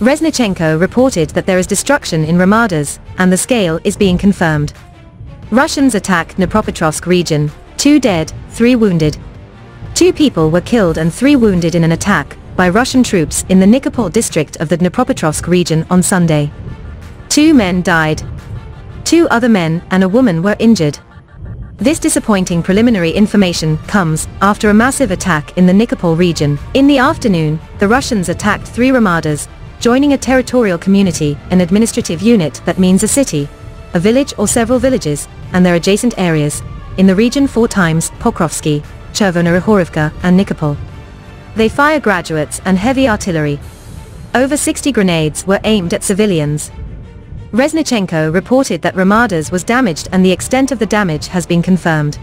Reznichenko reported that there is destruction in hromadas, and the scale is being confirmed. Russians attack Dnipropetrovsk region, two dead, three wounded. Two people were killed and three wounded in an attack by Russian troops in the Nikopol district of the Dnipropetrovsk region on Sunday. Two men died. Two other men and a woman were injured. This disappointing preliminary information comes after a massive attack in the Nikopol region. In the afternoon, the Russians attacked three hromadas, joining a territorial community, an administrative unit that means a city, a village or several villages, and their adjacent areas, in the region four times Pokrovsky, Chervona Rihorivka, and Nikopol. They fire graduates and heavy artillery. Over 60 grenades were aimed at civilians. Reznichenko reported that hromadas was damaged and the extent of the damage has been confirmed.